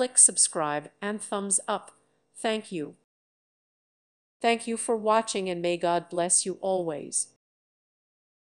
Click subscribe and thumbs up. Thank you. Thank you for watching and may God bless you always.